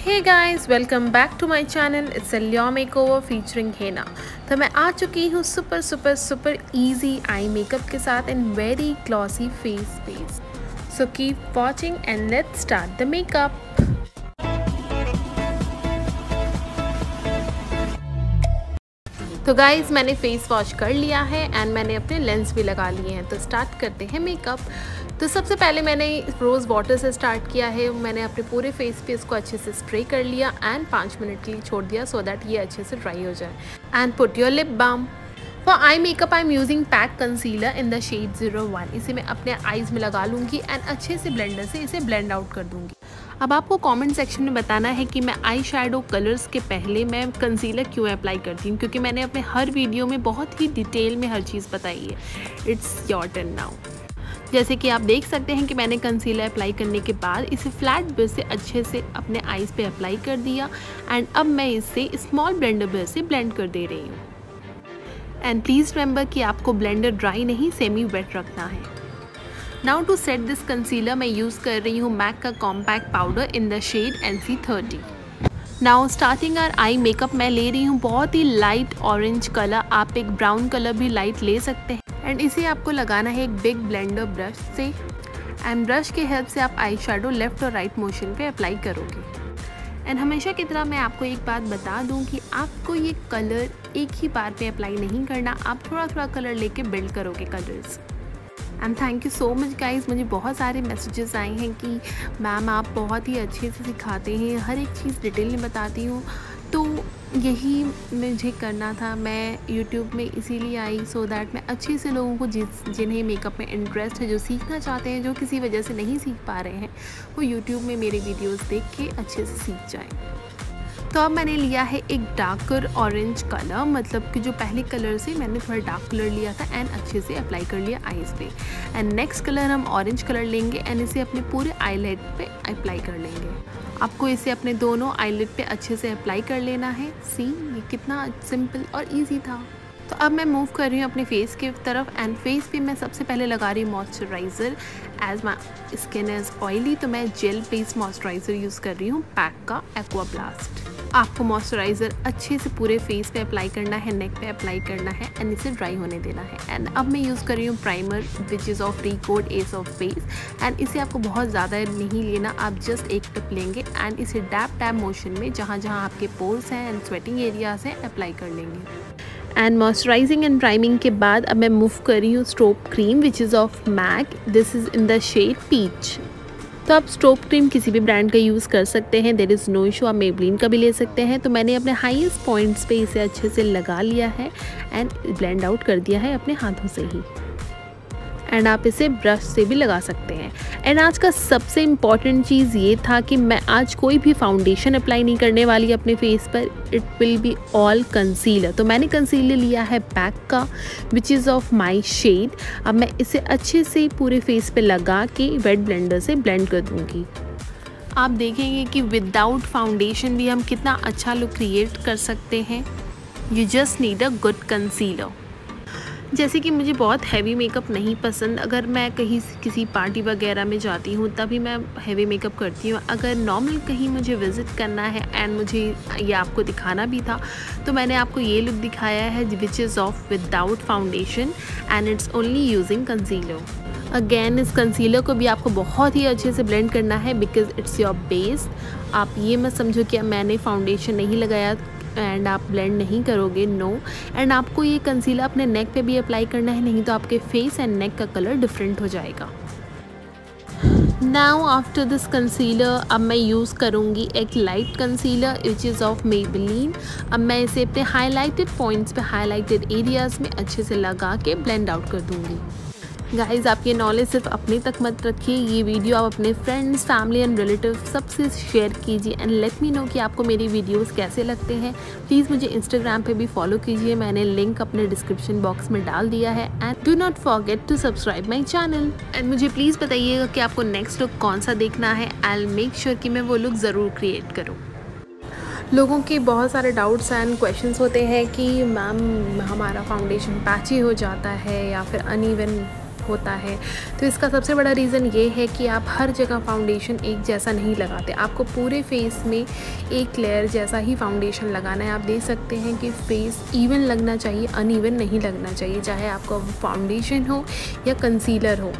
Hey guys welcome back to my channel it's makeover featuring Heena तो मैं आ चुकी हूँ super super super easy eye makeup के साथ and very glossy face base so keep watching and let's start the makeup तो guys मैंने face wash कर लिया है एंड मैंने अपने लेंस भी लगा लिए हैं। तो स्टार्ट करते हैं मेकअप तो सबसे पहले मैंने रोज़ वाटर से स्टार्ट किया है। मैंने अपने पूरे फेस पे इसको अच्छे से स्प्रे कर लिया एंड पाँच मिनट के लिए छोड़ दिया सो दैट ये अच्छे से ड्राई हो जाए। And put your lip balm for eye makeup I am using PAC concealer in the shade zero one इसे मैं अपने आईज़ में लगा लूँगी एंड अच्छे से ब्लेंडर से इसे ब्लेंड आउट कर दूँगी। अब आपको कमेंट सेक्शन में बताना है कि मैं आई शेडो कलर्स के पहले मैं कंसीलर क्यों अप्लाई करती हूँ? क्योंकि मैंने अपने हर वीडियो में बहुत ही डिटेल में हर चीज़ बताई है। इट्स योर टर्न नाउ जैसे कि आप देख सकते हैं कि मैंने कंसीलर अप्लाई करने के बाद इसे फ्लैट ब्रश से अच्छे से अपने आईज़ पे अप्लाई कर दिया एंड अब मैं इसे स्मॉल ब्लेंडर ब्रश से ब्लेंड कर दे रही हूँ। एंड प्लीज़ रिमेंबर कि आपको ब्लेंडर ड्राई नहीं सेमी वेट रखना है। Now to set this concealer मैं यूज़ कर रही हूँ मैक का compact powder in the shade N C thirty now starting our eye makeup मैं ले रही हूँ बहुत ही लाइट ऑरेंज कलर आप एक ब्राउन कलर भी लाइट ले सकते हैं. एंड इसे आपको लगाना है एक बिग ब्लेंडर ब्रश से. एंड ब्रश के हेल्प से आप आई शेडो लेफ़्ट और राइट मोशन पे अप्लाई करोगे. एंड हमेशा की तरह मैं आपको एक बात बता दूँ कि आपको ये कलर एक ही बार पे अप्लाई नहीं करना. आप थोड़ा थोड़ा कलर लेके बिल्ड करोगे colours and thank you so much guys मुझे बहुत सारे मैसेजेस आए हैं कि मैम आप बहुत ही अच्छे से सिखाते हैं। हर एक चीज़ डिटेल में बताती हूँ। तो यही मुझे करना था। मैं यूट्यूब में इसीलिए आई सो दैट मैं अच्छे से लोगों को जिस, जिन्हें मेकअप में इंटरेस्ट है, जो सीखना चाहते हैं, जो किसी वजह से नहीं सीख पा रहे हैं, वो यूट्यूब में मेरे वीडियोस देख के अच्छे से सीख जाएँ। तो अब मैंने लिया है एक डार्कर ऑरेंज कलर मतलब कि जो पहले कलर से मैंने थोड़ा डार्क कलर लिया था एंड अच्छे से अप्लाई कर लिया आईज़ पे। एंड नेक्स्ट कलर हम ऑरेंज कलर लेंगे एंड इसे अपने पूरे आईलेट पे अप्लाई कर लेंगे। आपको इसे अपने दोनों आईलेट पे अच्छे से अप्लाई कर लेना है। सी ये कितना सिंपल और ईजी था। तो अब मैं मूव कर रही हूँ अपने फेस की तरफ़ एंड फेस पे मैं सबसे पहले लगा रही हूँ moisturiser as my skin is oily तो मैं जेल बेस्ड मॉइस्चराइज़र यूज़ कर रही हूँ पैक का एक्वा ब्लास्ट आपको मॉइस्चराइज़र अच्छे से पूरे फेस पे अप्लाई करना है नेक पे अप्लाई करना है एंड इसे ड्राई होने देना है. एंड अब मैं यूज़ कर रही हूँ primer which is of Recode S of face and इसे आपको बहुत ज़्यादा नहीं लेना, आप जस्ट एक टिप लेंगे एंड इसे डैप टैप मोशन में जहाँ जहाँ आपके पोल्स हैं एंड स्वेटिंग एरियाज़ हैं अप्लाई कर लेंगे. एंड मॉइस्चराइजिंग एंड प्राइमिंग के बाद अब मैं मूव कर रही हूँ strobe cream which is of MAC this is in the shade peach तो आप स्टोप क्रीम किसी भी ब्रांड का यूज़ कर सकते हैं। देर इज़ नो इशू आप मेबलिन का भी ले सकते हैं। तो मैंने अपने हाईएस्ट पॉइंट्स पे इसे अच्छे से लगा लिया है एंड ब्लेंड आउट कर दिया है अपने हाथों से ही। एंड आप इसे ब्रश से भी लगा सकते हैं। एंड आज का सबसे इंपॉर्टेंट चीज़ ये था कि मैं आज कोई भी फाउंडेशन अप्लाई नहीं करने वाली अपने फेस पर। It will be all concealer तो मैंने कंसीलर लिया है पैक का which is of my shade अब मैं इसे अच्छे से पूरे फेस पे लगा के वेट ब्लेंडर से ब्लेंड कर दूँगी। आप देखेंगे कि विदाउट फाउंडेशन भी हम कितना अच्छा लुक क्रिएट कर सकते हैं। You just need a good concealer जैसे कि मुझे बहुत हैवी मेकअप नहीं पसंद। अगर मैं कहीं किसी पार्टी वगैरह में जाती हूँ, तभी मैं हैवी मेकअप करती हूँ। अगर नॉर्मल कहीं मुझे विज़िट करना है एंड मुझे ये आपको दिखाना भी था तो मैंने आपको ये लुक दिखाया है which is of without foundation and it's only using concealer again इस कंसीलर को भी आपको बहुत ही अच्छे से ब्लेंड करना है बिकॉज़ इट्स योर बेस आप ये मत समझो कि मैंने फाउंडेशन नहीं लगाया। एंड आप ब्लेंड नहीं करोगे नो एंड आपको ये कंसीलर अपने नेक पे भी अप्लाई करना है, नहीं तो आपके फेस एंड नेक का कलर डिफरेंट हो जाएगा. नाउ आफ्टर दिस कंसीलर अब मैं यूज़ करूँगी एक light concealer which is of Maybelline अब मैं इसे अपने हाईलाइटेड पॉइंट्स पे हाईलाइटेड एरियाज़ में अच्छे से लगा के ब्लेंड आउट कर दूँगी. गाइज़ आप ये नॉलेज सिर्फ़ अपने तक मत रखिए। ये वीडियो आप अपने फ्रेंड्स फैमिली एंड रिलेटिव सबसे शेयर कीजिए। एंड लेट मी नो कि आपको मेरी वीडियोस कैसे लगते हैं। प्लीज़ मुझे इंस्टाग्राम पे भी फॉलो कीजिए। मैंने लिंक अपने डिस्क्रिप्शन बॉक्स में डाल दिया है। And do not forget to subscribe my channel and मुझे प्लीज़ बताइएगा कि आपको नेक्स्ट लुक कौन सा देखना है। आई एल मेक श्योर कि मैं वो लुक ज़रूर क्रिएट करूँ। लोगों के बहुत सारे डाउट्स एंड क्वेश्चंस होते हैं कि मैम हमारा फाउंडेशन पैची हो जाता है या फिर अनइवन होता है। तो इसका सबसे बड़ा रीज़न ये है कि आप हर जगह फाउंडेशन एक जैसा नहीं लगाते। आपको पूरे फेस में एक लेयर जैसा ही फाउंडेशन लगाना है। आप देख सकते हैं कि फेस इवन लगना चाहिए अनइवन नहीं लगना चाहिए। चाहे आपका फाउंडेशन हो या कंसीलर हो।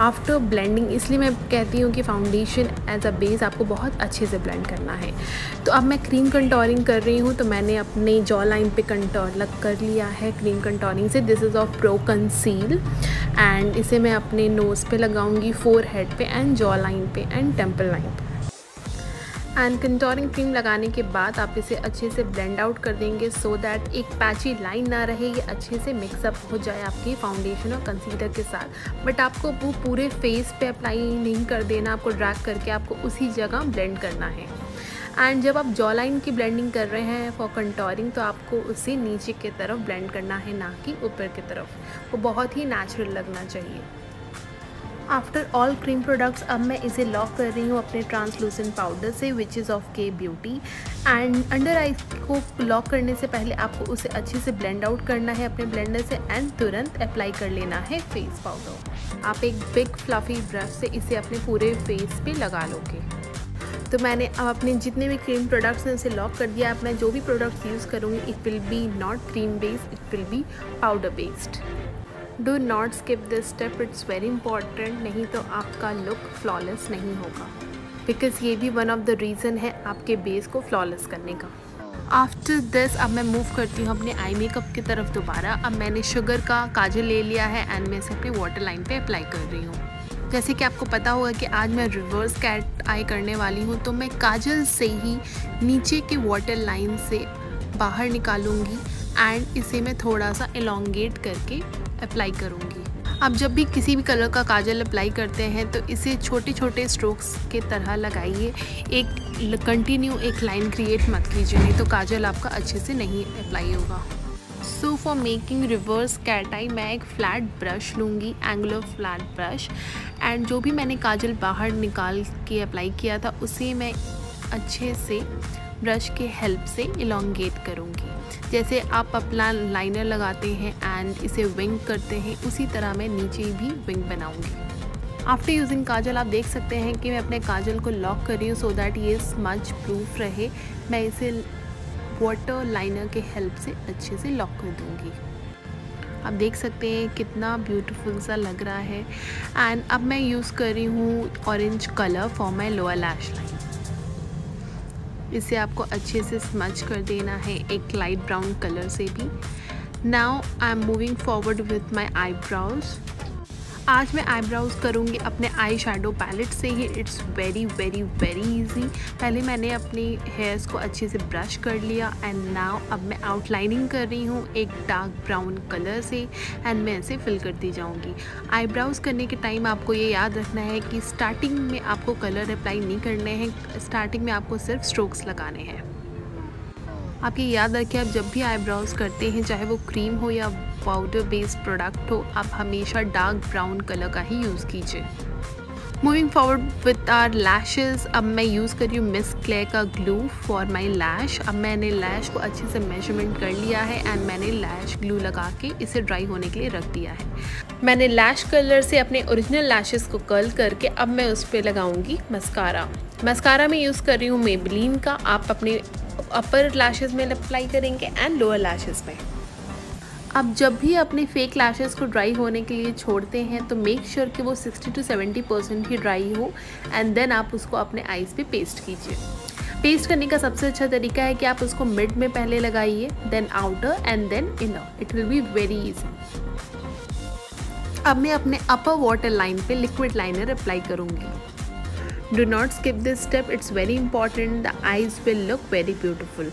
आफ्टर ब्लेंडिंग इसलिए मैं कहती हूँ कि फाउंडेशन एज अ बेस आपको बहुत अच्छे से ब्लेंड करना है। तो अब मैं क्रीम कंटोरिंग कर रही हूँ तो मैंने अपने जॉ लाइन पे कंटोर लग कर लिया है। क्रीम कंटोरिंग से this is of pro conceal and इसे मैं अपने नोज़ पे लगाऊँगी फोर हेड पे एंड जॉ लाइन पे एंड टेंपल लाइन पे। एंड कंटोरिंग क्रीम लगाने के बाद आप इसे अच्छे से ब्लेंड आउट कर देंगे सो so दैट एक पैची लाइन ना रहे, ये अच्छे से मिक्सअप हो जाए आपकी फाउंडेशन और कंसीलर के साथ। बट आपको वो पूरे फेस पे अप्लाई नहीं कर देना, आपको ड्रैग करके आपको उसी जगह ब्लेंड करना है। एंड जब आप जॉ लाइन की ब्लेंडिंग कर रहे हैं फॉर कंटोरिंग तो आपको उसे नीचे की तरफ़ ब्लेंड करना है, ना कि ऊपर की तरफ़। वो बहुत ही नेचुरल लगना चाहिए। आफ्टर ऑल क्रीम प्रोडक्ट्स अब मैं इसे लॉक कर रही हूँ अपने ट्रांसलूसेंट पाउडर से which is of K beauty and under eyes को लॉक करने से पहले आपको उसे अच्छे से ब्लेंड आउट करना है अपने ब्लेंडर से एंड तुरंत अप्लाई कर लेना है फेस पाउडर आप एक बिग फ्लफ़ी ब्रश से इसे अपने पूरे फेस पे लगा लोगे। तो मैंने अब अपने जितने भी क्रीम प्रोडक्ट्स हैं उसे लॉक कर दिया। अब मैं जो भी प्रोडक्ट्स यूज़ करूँगी it will be not cream based it will be powder based do not skip this step it's very important नहीं तो आपका लुक फ्लॉलेस नहीं होगा। बिकॉज़ ये भी वन ऑफ़ द रीज़न है आपके बेस को फ्लॉलेस करने का। आफ्टर दिस अब मैं मूव करती हूँ अपने आई मेकअप की तरफ़ दोबारा। अब मैंने शुगर का काजल ले लिया है एंड मैं इसे अपने वाटर लाइन पे अप्लाई कर रही हूँ। जैसे कि आपको पता होगा कि आज मैं रिवर्स कैट आई करने वाली हूँ तो मैं काजल से ही नीचे के वाटर लाइन से बाहर निकालूँगी एंड इसे मैं थोड़ा सा एलोंगेट करके अप्लाई करूँगी। आप जब भी किसी भी कलर का काजल अप्लाई करते हैं तो इसे छोटे छोटे स्ट्रोक्स के तरह लगाइए। एक कंटिन्यू एक लाइन क्रिएट मत कीजिए, नहीं तो काजल आपका अच्छे से नहीं अप्लाई होगा। So for making reverse cat eye मैं एक फ्लैट ब्रश लूँगी एंगुलर फ्लैट ब्रश एंड जो भी मैंने काजल बाहर निकाल के अप्लाई किया था, उसे मैं अच्छे से ब्रश के हेल्प से इलोंगेट करूँगी. जैसे आप अपना लाइनर लगाते हैं एंड इसे विंग करते हैं, उसी तरह मैं नीचे भी विंग बनाऊँगी. आफ्टर यूजिंग काजल, आप देख सकते हैं कि मैं अपने काजल को लॉक कर रही हूँ सो दैट ये स्मच प्रूफ रहे. मैं इसे वाटर लाइनर के हेल्प से अच्छे से लॉक कर दूँगी। आप देख सकते हैं कितना ब्यूटीफुल सा लग रहा है। एंड अब मैं यूज़ कर रही हूँ orange colour for my lower lash line इसे आपको अच्छे से स्मच कर देना है एक लाइट ब्राउन कलर से भी। Now I am moving forward with my eyebrows आज मैं आईब्राउज करूँगी अपने आई शेडो पैलेट से ही। It's very very very easy पहले मैंने अपने हेयर्स को अच्छे से ब्रश कर लिया एंड नाउ अब मैं आउटलाइनिंग कर रही हूँ एक डार्क ब्राउन कलर से एंड मैं इसे फिल करती जाऊँगी। आईब्राउज करने के टाइम आपको ये याद रखना है कि स्टार्टिंग में आपको कलर अप्लाई नहीं करने हैं स्टार्टिंग में आपको सिर्फ़ स्ट्रोक्स लगाने हैं। आप ये याद रखें, आप जब भी आईब्राउज करते हैं, चाहे वो क्रीम हो या पाउडर बेस्ड प्रोडक्ट हो, आप हमेशा डार्क ब्राउन कलर का ही यूज़ कीजिए। Moving forward with our lashes अब मैं यूज़ कर रही हूँ मिस क्ले का ग्लू फॉर माई लैश अब मैंने लैश को अच्छे से मेज़रमेंट कर लिया है एंड मैंने लैश ग्लू लगा के इसे ड्राई होने के लिए रख दिया है। मैंने लैश कलर से अपने ओरिजिनल लैशेज़ को कर्ल करके अब मैं उस पर लगाऊँगी मस्कारा मस्कारा में यूज़ कर रही हूँ मेबलिन का। आप अपने अपर लैशेज़ में अप्लाई करेंगे एंड लोअर लैशेज़ में। अब जब भी अपने फेक लैशेज़ को ड्राई होने के लिए छोड़ते हैं तो मेक श्योर sure कि वो 60 टू 70 परसेंट ही ड्राई हो एंड देन आप उसको अपने आईज़ पे पेस्ट कीजिए। पेस्ट करने का सबसे अच्छा तरीका है कि आप उसको मिड में पहले लगाइए then outer and then inner it will be very easy अब मैं अपने अपर वाटर लाइन पे लिक्विड लाइनर अप्लाई करूँगी। Do not skip this step it's very important the eyes will look very beautiful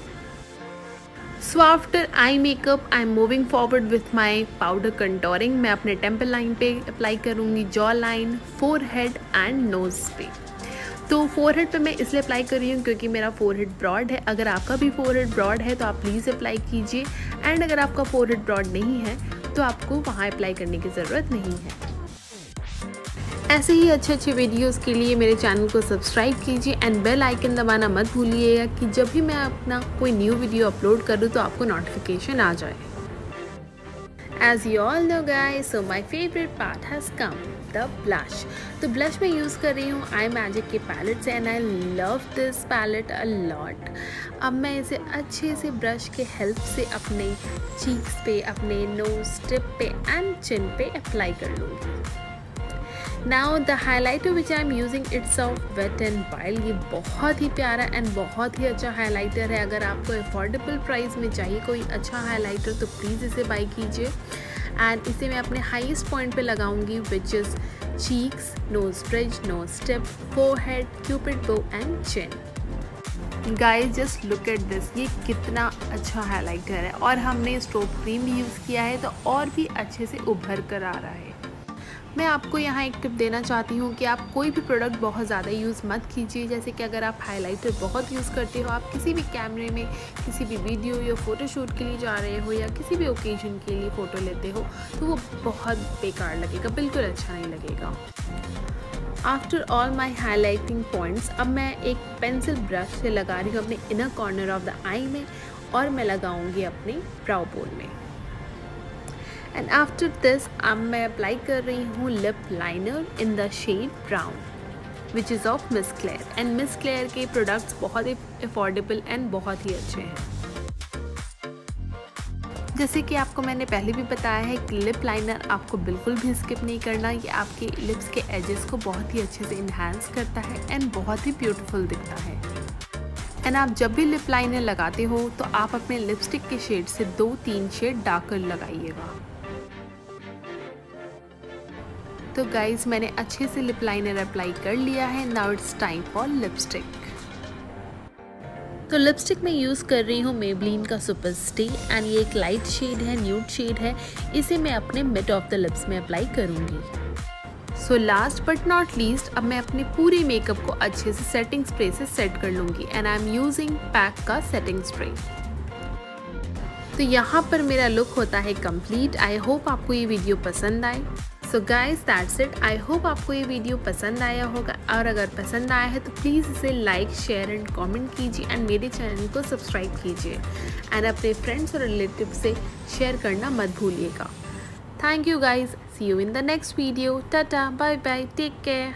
so after eye makeup I am moving forward with my powder contouring मैं अपने temple line पे apply करूँगी jaw line forehead and nose पे. तो four head पर मैं इसलिए apply कर रही हूँ क्योंकि मेरा फोर हेड ब्रॉड है। अगर आपका भी फोर हेड ब्रॉड है तो आप प्लीज़ अप्लाई कीजिए। एंड अगर आपका फोर हेड ब्रॉड नहीं है तो आपको वहाँ अप्लाई करने की ज़रूरत नहीं है। ऐसे ही अच्छे अच्छे वीडियोस के लिए मेरे चैनल को सब्सक्राइब कीजिए एंड बेल आइकन दबाना मत भूलिएगा कि जब भी मैं अपना कोई न्यू वीडियो अपलोड करूँ तो आपको नोटिफिकेशन आ जाए। As you all know guys, so my favorite part has come, the blush. तो blush मैं यूज़ कर रही हूँ आई मैजिक के पैलेट से and I love this palette a lot अब मैं इसे अच्छे से ब्रश के हेल्प से अपने चीक्स पे अपने नोज़ टिप पे एंड चिन पे अप्लाई कर लूँगी। Now the highlighter which I am using it's of wet and wild ये बहुत ही प्यारा एंड बहुत ही अच्छा हाईलाइटर है। अगर आपको अफोर्डेबल प्राइस में चाहिए कोई अच्छा हाईलाइटर तो प्लीज़ इसे बाई कीजिए। एंड इसे मैं अपने हाईएस्ट पॉइंट पे लगाऊँगी which is cheeks nose bridge nose step forehead cupid bow and chin guys just look at this ये कितना अच्छा हाईलाइटर है। और हमने स्टोव क्रीम भी यूज़ किया है तो और भी अच्छे से उभर कर आ रहा है। मैं आपको यहाँ एक टिप देना चाहती हूँ कि आप कोई भी प्रोडक्ट बहुत ज़्यादा यूज़ मत कीजिए। जैसे कि अगर आप हाइलाइटर बहुत यूज़ करते हो, आप किसी भी कैमरे में किसी भी वीडियो या फ़ोटोशूट के लिए जा रहे हो या किसी भी ओकेजन के लिए फ़ोटो लेते हो तो वो बहुत बेकार लगेगा, बिल्कुल अच्छा नहीं लगेगा। After all my highlighting points अब मैं एक पेंसिल ब्रश से लगा रही हूँ अपने inner corner of the eye में और मैं लगाऊँगी अपने ब्राउ बोल में। एंड आफ्टर दिस अब मैं अप्लाई कर रही हूँ lip liner in the shade brown which is of Miss Claire and Miss Claire के प्रोडक्ट्स बहुत ही अफोर्डेबल एंड बहुत ही अच्छे हैं। जैसे कि आपको मैंने पहले भी बताया है कि लिप लाइनर आपको बिल्कुल भी स्किप नहीं करना। ये आपके लिप्स के एजेस को बहुत ही अच्छे से इन्हांस करता है एंड बहुत ही ब्यूटीफुल दिखता है। एंड आप जब भी लिप लाइनर लगाते हो तो आप अपने लिपस्टिक के शेड से दो तीन शेड डार्कर लगाइएगा। तो गाइज़ मैंने अच्छे से लिप लाइनर अप्लाई कर लिया है. Now it's time for lipstick तो लिपस्टिक मैं यूज़ कर रही हूँ मेबलिन का सुपर स्टे एंड ये एक लाइट शेड है न्यूड शेड है. इसे मैं अपने मिड ऑफ़ द लिप्स में अप्लाई करूँगी. So last but not least अब मैं अपने पूरे मेकअप को अच्छे से सेटिंग स्प्रे से सेट कर लूँगी. And I am using Pac का सेटिंग स्प्रे तो यहाँ पर मेरा लुक होता है कंप्लीट आई होप आपको ये वीडियो पसंद आए. So guys that's it I hope आपको ये वीडियो पसंद आया होगा। और अगर पसंद आया है तो प्लीज़ इसे लाइक शेयर एंड कॉमेंट कीजिए एंड मेरे चैनल को सब्सक्राइब कीजिए। एंड अपने फ्रेंड्स और रिलेटिव से शेयर करना मत भूलिएगा। Thank you guys see you in the next video tata bye bye take care